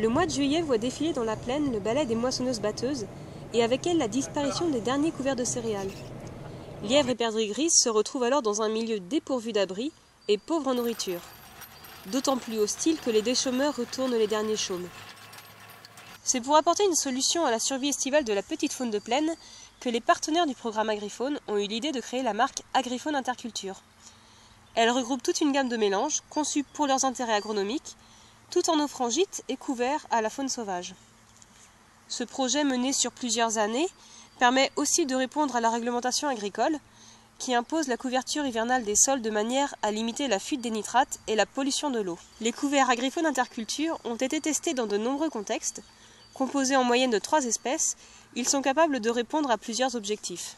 Le mois de juillet voit défiler dans la plaine le balai des moissonneuses-batteuses et avec elle la disparition des derniers couverts de céréales. Lièvres et perdrix grises se retrouvent alors dans un milieu dépourvu d'abri et pauvre en nourriture. D'autant plus hostile que les déchômeurs retournent les derniers chaumes. C'est pour apporter une solution à la survie estivale de la petite faune de plaine que les partenaires du programme Agrifaune ont eu l'idée de créer la marque Agrifaune Interculture. Elle regroupe toute une gamme de mélanges conçus pour leurs intérêts agronomiques, tout en offrant gîtes et couverts à la faune sauvage. Ce projet mené sur plusieurs années permet aussi de répondre à la réglementation agricole qui impose la couverture hivernale des sols de manière à limiter la fuite des nitrates et la pollution de l'eau. Les couverts agrifaune interculture ont été testés dans de nombreux contextes. Composés en moyenne de trois espèces, ils sont capables de répondre à plusieurs objectifs.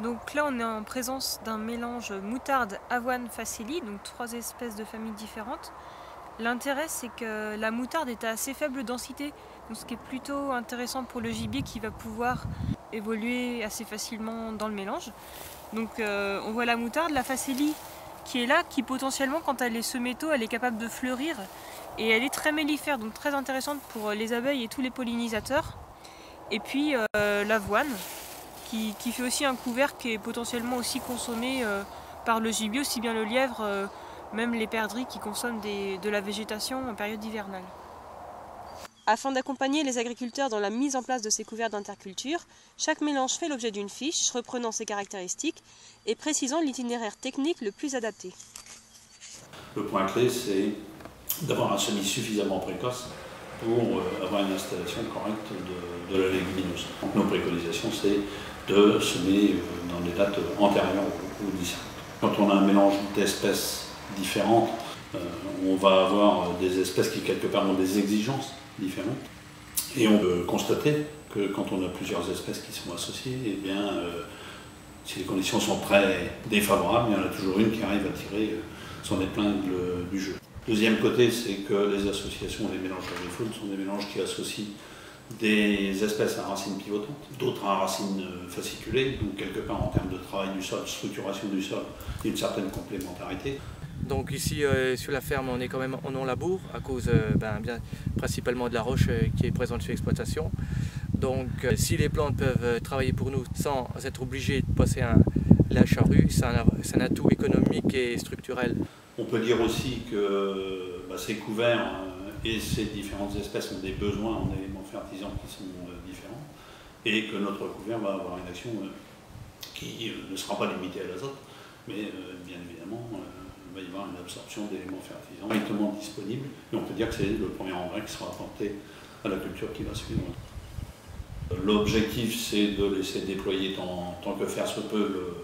Donc là, on est en présence d'un mélange moutarde avoine facili, donc trois espèces de familles différentes. L'intérêt, c'est que la moutarde est à assez faible densité, ce qui est plutôt intéressant pour le gibier qui va pouvoir évoluer assez facilement dans le mélange. Donc euh, on voit la moutarde, la facélie qui est là, qui potentiellement quand elle est semée tôt, elle est capable de fleurir et elle est très mellifère, donc très intéressante pour les abeilles et tous les pollinisateurs. Et puis euh, l'avoine qui, fait aussi un couvert qui est potentiellement aussi consommé euh, par le gibier, aussi bien le lièvre même les perdrix qui consomment de la végétation en période hivernale. Afin d'accompagner les agriculteurs dans la mise en place de ces couverts d'interculture, chaque mélange fait l'objet d'une fiche reprenant ses caractéristiques et précisant l'itinéraire technique le plus adapté. Le point clé, c'est d'avoir un semis suffisamment précoce pour euh, avoir une installation correcte de, la légumineuse. nos préconisations, c'est de semer euh, dans des dates antérieures au 10. Quand on a un mélange d'espèces différentes. Euh, on va avoir des espèces qui quelque part ont des exigences différentes. Et on peut constater que quand on a plusieurs espèces qui sont associées, eh bien, euh, si les conditions sont très défavorables, il y en a toujours une qui arrive à tirer euh, son épingle du jeu. Deuxième côté, c'est que les associations, les mélanges agricoles sont des mélanges qui associent des espèces à racines pivotantes, d'autres à racines fasciculées, donc quelque part en termes de travail du sol, structuration du sol, une certaine complémentarité. Donc ici euh, sur la ferme on est quand même en non-labour à cause euh, ben, bien, principalement de la roche euh, qui est présente sur l'exploitation. Donc si les plantes peuvent travailler pour nous sans être obligées de passer un, la charrue, c'est un, atout économique et structurel. On peut dire aussi que bah, ces couverts et ces différentes espèces ont des besoins en éléments fertilisants qui sont différents et que notre couvert va avoir une action qui ne sera pas limitée à l'azote, mais bien évidemment il va y avoir une absorption d'éléments fertilisants directement disponibles. Et on peut dire que c'est le premier engrais qui sera apporté à la culture qui va suivre. L'objectif, c'est de laisser déployer tant, que faire se peut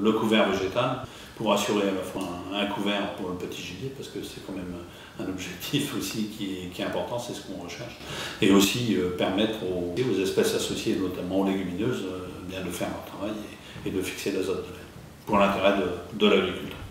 le, couvert végétal pour assurer à la fois un, couvert pour le petit gibier, parce que c'est quand même un objectif aussi qui est, important, c'est ce qu'on recherche, et aussi euh, permettre aux, espèces associées, notamment aux légumineuses, euh, de faire leur travail et, de fixer l'azote de l'air, pour l'intérêt de l'agriculture.